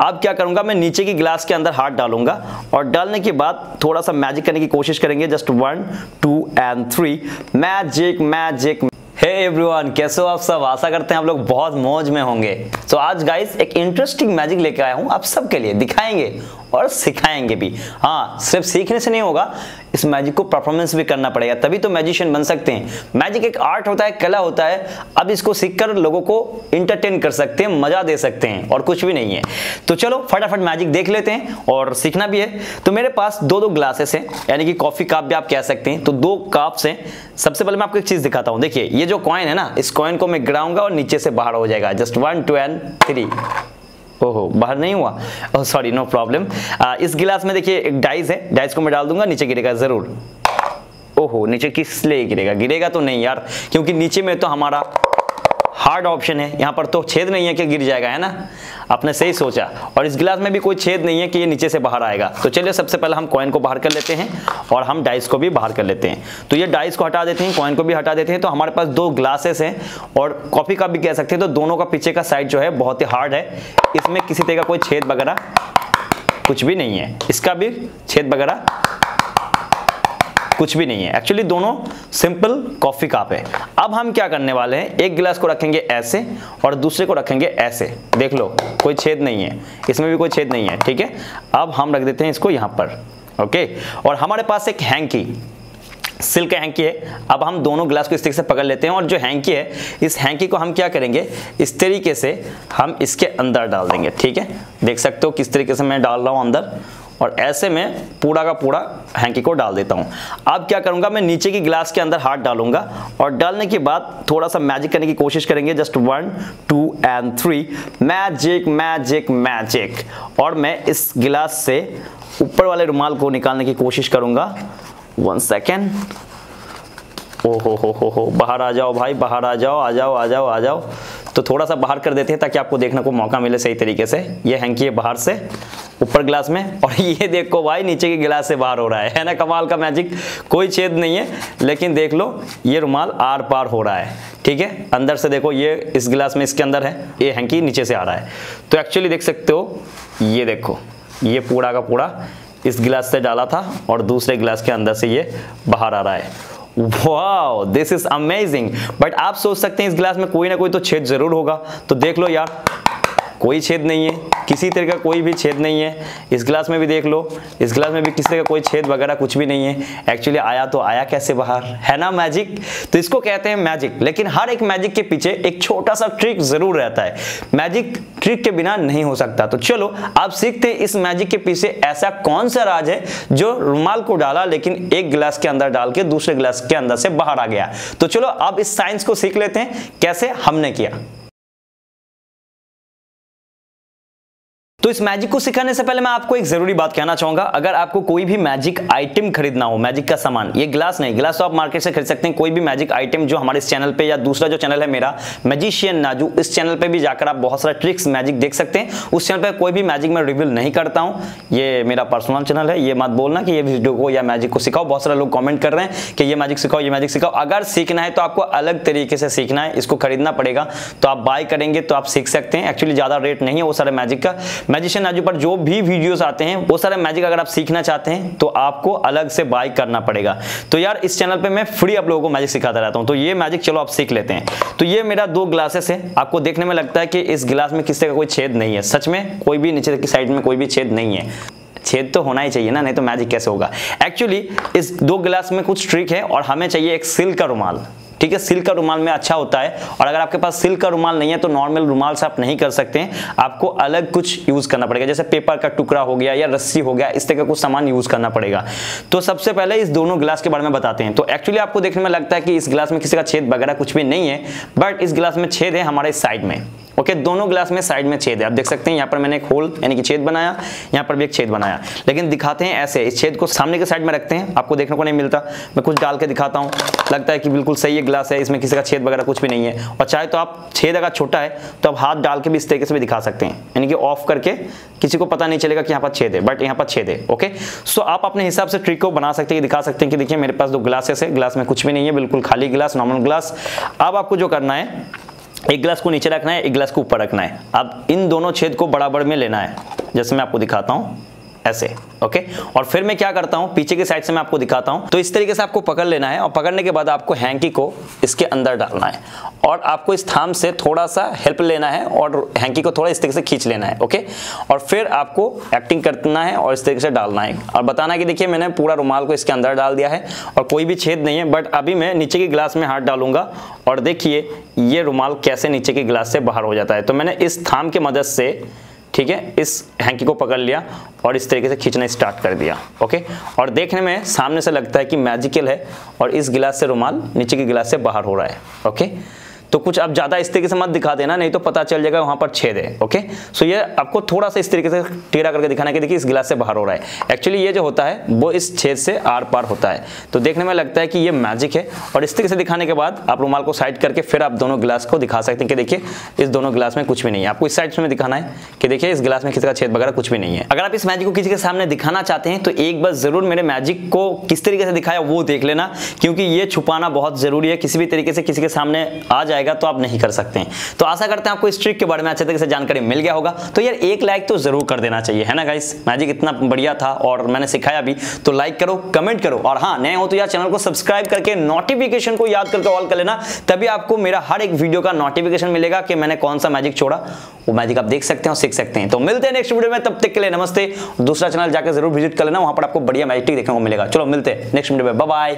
अब क्या करूँगा मैं नीचे की ग्लास के अंदर हाथ डालूँगा और डालने के बाद थोड़ा सा मैजिक करने की कोशिश करेंगे just one two and three magic magic hey everyone कैसे हो आप सब? आशा करते हैं आप लोग बहुत मौज में होंगे। तो so, आज गाइस एक इंटरेस्टिंग मैजिक लेके आया हूँ आप सबके लिए। दिखाएँगे। और सिखाएँगे भी। हाँ सिर्फ़ सीखने से नहीं होगा, इस मैजिक को परफॉर्मेंस भी करना पड़ेगा, तभी तो मैजिशियन बन सकते हैं। मैजिक एक आर्ट होता है, कला होता है, अब इसको सीखकर लोगों को इंटरटेन कर सकते हैं, मज़ा दे सकते हैं, और कुछ भी नहीं है। तो चलो, फटाफट मैजिक देख लेते हैं, और सीखना भी है। तो मेरे पास दो दो ग्लासेस हैं, यानी कि कॉफ़ी कप भी आप कह सकते हैं। तो दो कप्स हैं। सबसे पहले मैं आपको एक चीज़ दिखाता हूँ। देखिए, ये जो कॉइन है ना, इस कॉइन को मैं गिराऊँगा और नीचे से बाहर हो जाएगा। Just one two and three ओहो, बाहर नहीं हुआ? सॉरी नो प्रॉब्लम इस गिलास में देखिए, एक डाइस है। डाइस को मैं डाल दूँगा, नीचे गिरेगा ज़रूर। ओहो, नीचे किस लिए गिरेगा? गिरेगा तो नहीं यार, क्योंकि नीचे में तो हमारा हार्ड ऑप्शन है। यहाँ पर तो छेद नहीं है कि गिर जाएगा, है ना? आपने सही सोचा। और इस गिलास में भी कोई छेद नहीं है कि ये नीचे से बाहर आएगा। तो चलिए सबसे पहले हम कॉइन को बाहर कर लेते हैं और हम डाइस को भी बाहर कर लेते हैं। तो ये डाइस को हटा देते हैं कॉइन को भी हटा देते हैं। तो हमारे पास दो ग्लासेस हैं और कॉफ़ी का भी कह सकते हैं। तो दोनों का पीछे का साइड जो है बहुत ही हार्ड है। इसमें किसी तरह का कोई छेद वगैरह कुछ भी नहीं है। इसका भी छेद वगैरह कुछ भी नहीं है। एक्चुअली दोनों सिंपल कॉफ़ी कप है। अब हम क्या करने वाले हैं? एक गिलास को रखेंगे ऐसे और दूसरे को रखेंगे ऐसे। देख लो, कोई छेद नहीं है। इसमें भी कोई छेद नहीं है, ठीक है? अब हम रख देते हैं इसको यहाँ पर ओके और हमारे पास एक हैंकी सिल्क हैंकी है। अब हम दोनों ग्लास को इस तरीके से पकड़ लेते हैं और जो हैंकी है, इस हैंकी को हम क्या करेंगे? इस तरीके से हम इसके अंदर डाल देंगे, ठीक है? देख सकते हो किस तरीके से मैं डाल रहा हूँ अंदर। और ऐसे में पूरा का पूरा हैंकी को डाल देता हूँ। अब क्या करूँगा, मैं नीचे की ग्लास के अंदर हाथ डालूँगा और डालने के बाद थोड़ा सा मैजिक करने की कोशिश करेंगे। Just one two and three magic magic magic और मैं इस गिलास से ऊपर वाले रुमाल को निकालने की कोशिश करूँगा। वन सेकेंड ओ हो हो हो हो। बाहर आ जाओ भाई, बाहर आ जाओ आ जाओ आ जाओ आ जाओ। तो थोड़ा सा बाहर कर देते हैं ताकि आपको देखने को मौका मिले सही तरीके से। ये हैंकी है बाहर से। ऊपर ग्लास में, और ये देखो भाई, नीचे के गिलास से बाहर हो रहा है। है ना, कमाल का मैजिक कोई छेद नहीं है, लेकिन देख लो, ये रुमाल आर पार हो रहा है। ठीक है? अंदर से देखो, ये इस गिलास में इसके अंदर है, ये हैंकी नीचे से आ रहा है। तो एक्चुअली देख सकते हो, ये देखो, ये पूरा का पूरा इस गिलास से डाला था, और दूसरे गिलास के अंदर से ये बाहर आ रहा है। Wow this is amazing but आप सोच सकते हैं, इस गिलास में कोई ना कोई तो छेद ज़रूर होगा। तो देख लो यार कोई छेद नहीं है, किसी तरह का कोई भी छेद नहीं है। इस ग्लास में भी देख लो, इस गिलास में भी किसी तरह का कोई छेद वगैरह कुछ भी नहीं है। एक्चुअली आया तो आया कैसे बाहर? है ना मैजिक तो इसको कहते हैं मैजिक लेकिन हर एक मैजिक के पीछे एक छोटा सा ट्रिक ज़रूर रहता है। मैजिक ट्रिक के बिना नहीं हो सकता। तो चलो आप सीखते हैं इस मैजिक के पीछे ऐसा कौन सा राज है जो रुमाल को डाला, लेकिन एक गिलास के अंदर डाल के दूसरे गिलास के अंदर से बाहर आ गया। तो चलो, अब इस साइंस को सीख लेते हैं, कैसे हमने किया। तो इस मैजिक को सिखाने से पहले मैं आपको एक ज़रूरी बात कहना चाहूँगा। अगर आपको कोई भी मैजिक आइटम खरीदना हो मैजिक का सामान, ये ग्लास नहीं ग्लास तो आप मार्केट से खरीद सकते हैं। कोई भी मैजिक आइटम जो हमारे इस चैनल पे या दूसरा जो चैनल है मेरा मैजिशियन नाजू इस चैनल पे भी जाकर आप बहुत सारा ट्रिक्स मैजिक देख सकते हैं। उस चैनल पर कोई भी मैजिक मैं रिव्यू नहीं करता हूँ। ये मेरा पर्सनल चैनल है, ये मत बोलना कि ये वीडियो को या मैजिक को सिखाओ। बहुत सारे लोग कॉमेंट कर रहे हैं कि ये मैजिक सिखाओ, ये मैजिक सिखाओ। अगर सीखना है तो आपको अलग तरीके से सीखना है, इसको खरीदना पड़ेगा। तो आप बाय करेंगे तो आप सीख सकते हैं। एक्चुअली ज़्यादा रेट नहीं है वो सारे मैजिक का। मैजिशियन नाजू पर जो भी वीडियोस आते हैं, वो सारे मैजिक अगर आप सीखना चाहते हैं तो आपको अलग से बाय करना पड़ेगा। तो यार, इस चैनल पे मैं फ्री आप लोगों को मैजिक सिखाता रहता हूँ। तो ये मैजिक चलो आप सीख लेते हैं। तो ये मेरा दो ग्लासेस है। आपको देखने में लगता है कि इस गिलास में किसी का कोई छेद नहीं है। सच में, कोई भी नीचे की साइड में कोई भी छेद नहीं है। छेद तो होना ही चाहिए ना, नहीं तो मैजिक कैसे होगा? एक्चुअली इस दो गिलास में कुछ ट्रिक है और हमें चाहिए एक सिल्क का रुमाल। ठीक है, सिल्क का रुमाल में अच्छा होता है। और अगर आपके पास सिल्क का रुमाल नहीं है तो नॉर्मल रुमाल से आप नहीं कर सकते हैं। आपको अलग कुछ यूज़ करना पड़ेगा, जैसे पेपर का टुकड़ा हो गया या रस्सी हो गया, इस तरह का कुछ सामान यूज़ करना पड़ेगा। तो सबसे पहले इस दोनों गिलास के बारे में बताते हैं। तो एक्चुअली आपको देखने में लगता है कि इस गिलास में किसी का छेद वगैरह कुछ भी नहीं है बट इस गिलास में छेद है हमारे साइड में। ओके दोनों ग्लास में साइड में छेद है। आप देख सकते हैं, यहाँ पर मैंने एक होल यानी कि छेद बनाया, यहाँ पर भी एक छेद बनाया। लेकिन दिखाते हैं ऐसे, इस छेद को सामने के साइड में रखते हैं, आपको देखने को नहीं मिलता। मैं कुछ डाल के दिखाता हूँ। लगता है कि बिल्कुल सही है ग्लास है, इसमें किसी का छेद वगैरह कुछ भी नहीं है। और चाहे तो आप छेद अगर छोटा है तो आप हाथ डाल के भी इस तरीके से भी दिखा सकते हैं। यानी कि ऑफ़ करके किसी को पता नहीं चलेगा कि यहाँ पर छेद है बट यहाँ पर छेद है ओके सो आप अपने हिसाब से ट्रिक को बना सकते हैं दिखा सकते हैं कि देखिए मेरे पास दो ग्लासेस है ग्लास में कुछ भी नहीं है, बिल्कुल खाली ग्लास नॉर्मल ग्लास अब आपको जो करना है एक ग्लास को नीचे रखना है, एक ग्लास को ऊपर रखना है। अब इन दोनों छेद को बराबर में लेना है। जैसे मैं आपको दिखाता हूँ। ऐसे ओके और फिर मैं क्या करता हूँ, पीछे की साइड से मैं आपको दिखाता हूँ। तो इस तरीके से आपको पकड़ लेना है और पकड़ने के बाद आपको हैंकी को इसके अंदर डालना है। और आपको इस थाम से थोड़ा सा हेल्प लेना है और हैंकी को थोड़ा इस तरीके से खींच लेना है ओके और फिर आपको एक्टिंग करना है और इस तरीके से डालना है। और बताना कि देखिए, मैंने पूरा रुमाल को इसके अंदर डाल दिया है और कोई भी छेद नहीं है बट अभी मैं नीचे के गिलास में हाथ डालूँगा और देखिए, ये रुमाल कैसे नीचे के गिलास से बाहर हो जाता है। तो मैंने इस थाम की मदद से ठीक है? इस हैंकी को पकड़ लिया और इस तरीके से खींचना स्टार्ट कर दिया, ओके? और देखने में सामने से लगता है कि मैजिकल है और इस गिलास से रुमाल नीचे के गिलास से बाहर हो रहा है, ओके? तो कुछ अब ज़्यादा इस तरीके से मत दिखा देना, नहीं तो पता चल जाएगा वहाँ पर छेद है ओके सो ये आपको थोड़ा सा इस तरीके से टेढ़ा करके दिखाना कि देखिए इस गिलास से बाहर हो रहा है। एक्चुअली ये जो होता है, वो इस छेद से आर पार होता है। तो देखने में लगता है कि ये मैजिक है और इस तरीके से दिखाने के बाद आप रुमाल को साइड करके फिर आप दोनों गिलास को दिखा सकते हैं कि देखिए इस दोनों गिलास में कुछ भी नहीं है। आपको इस साइड में दिखाना है कि देखिए इस गिलास में किसी का छेद वगैरह कुछ भी नहीं है। अगर आप इस मैजिक को किसी के सामने दिखाना चाहते हैं तो एक बार ज़रूर मेरे मैजिक को किस तरीके से दिखाया वो देख लेना, क्योंकि ये छुपाना बहुत ज़रूरी है। किसी भी तरीके से किसी के सामने आ जाएगा तो आप नहीं कर सकते हैं। तो आशा करते हैं आपको इस ट्रिक के बारे में अच्छे तरीके से जानकारी मिल गया होगा। तो यार एक लाइक तो ज़रूर कर देना चाहिए, है ना गाइस मैजिक इतना बढ़िया था और मैंने सिखाया भी। तो लाइक करो कमेंट करो और हाँ नए हो तो यार चैनल को सब्सक्राइब करके नोटिफिकेशन को याद करके ऑल कर लेना। तभी आपको मेरा हर एक वीडियो का नोटिफिकेशन मिलेगा कि मैंने कौन सा मैजिक छोड़ा। वो मैजिक आप देख सकते हैं और सीख सकते हैं। तो मिलते हैं नेक्स्ट वीडियो में, तब तक के लिए नमस्ते। दूसरा चैनल जाकर ज़रूर विज़िट कर लेना, वहाँ पर आपको बढ़िया मैजिक देखने को मिलेगा। चलो मिलते हैं नेक्स्ट वीडियो में बाय